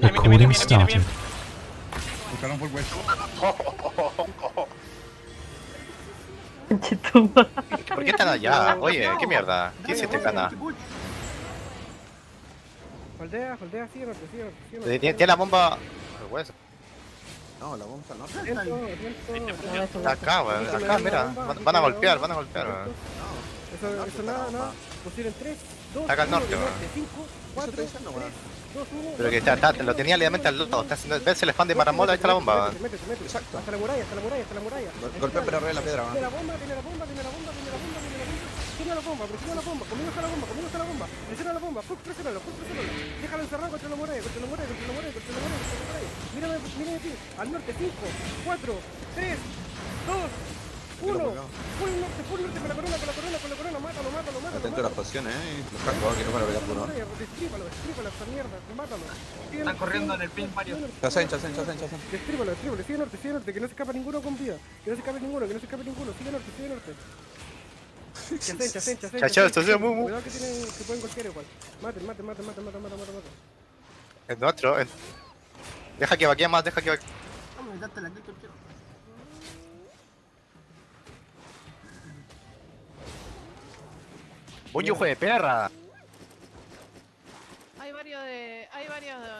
Recording started. ¿Por qué están allá? Oye, qué mierda. ¿Quién se te gana? Holdea, holdea, sigue norte. Tiene la bomba. No, la bomba no. Está acá, weón. Está acá, mira. Van, van a golpear, van a golpear, weón. Eso, eso nada, nada. Pusieron 3, 2, Acá al norte, 1, weón. 5, 4, 3, 2, 1. Pero que está, está, lo tenía legalmente al lado. Está haciendo, ves el spam de Maramola, ahí está la bomba, métete. Exacto. Hasta la muralla, hasta la muralla, hasta la muralla. Gol- Golpea pero la piedra, Tiene man. la bomba, tiene la bomba, tiene la bomba, tiene la bomba, tiene la bomba. Tiene la bomba, presiona la bomba, conmigo está la bomba, conmigo está la bomba. Presiona la bomba, fuck, presiónalo, fuck, presiónalo. Déjalo encerrado contra la muralla, contra la muralla, contra la muralla, contra la muralla, contra la muralla. Mírame, mírame aquí, al norte, 5, 4, 3, 2, 1. Full norte, full norte, con la corona, con la corona, con la corona, mátalo, mátalo, mátalo. Atento a las pociones, eh. Los cascos que no van a pegar uno. Destrípalo, destrípalo, esta mierda, mátalo. Están corriendo en el pin varios. Chasen, chasen, chasen, chasen. Destrípalo, destrípalo, sigue norte, sigue norte, que no se escapa ninguno con vida. Que no se escape ninguno, que no se escape ninguno, sigue norte, sigue norte. Chasen, chasen, chasen. Chachao, esto es muy, muy. Cuidado que tienen, que pueden golpear igual. Maten, maten, maten, maten, maten, maten, maten, maten. Es nuestro. es- Deja que vaquee más, deja que vaquee. Vamos, date la clic, ¡Un hijo de perra! Hay varios de. Hay varios de. de